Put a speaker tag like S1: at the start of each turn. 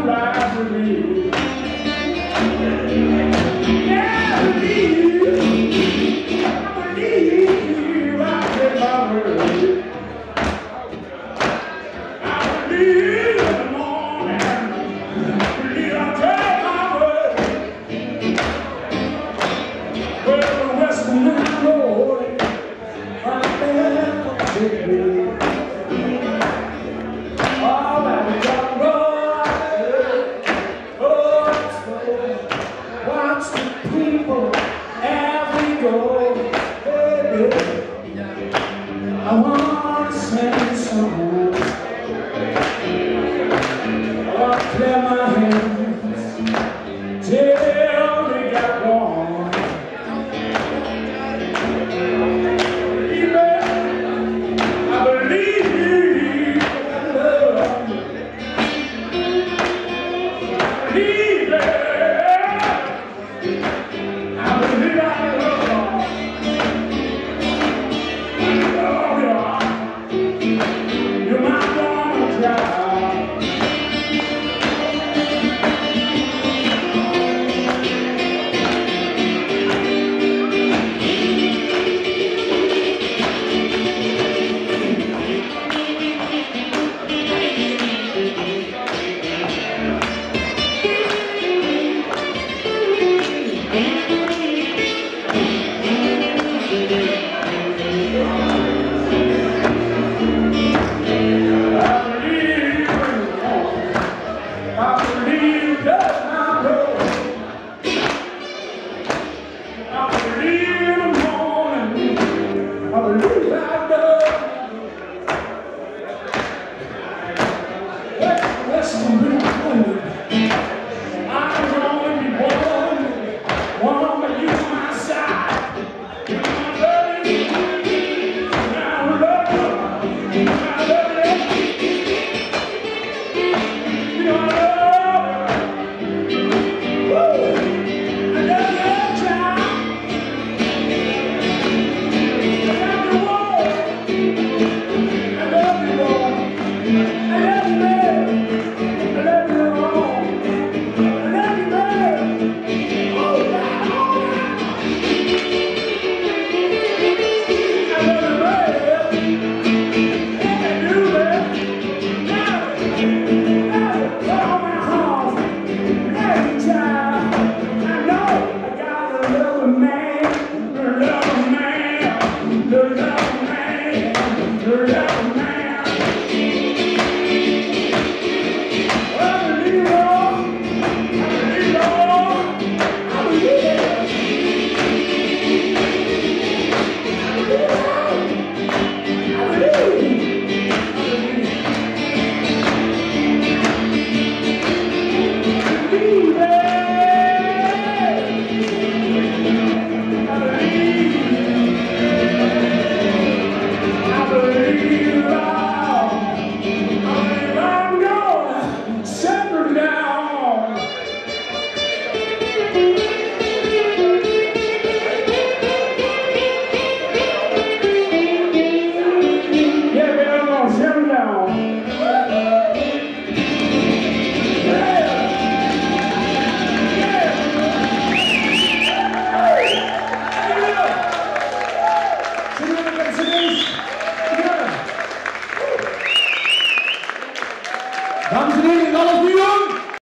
S1: He Hallelujah. man.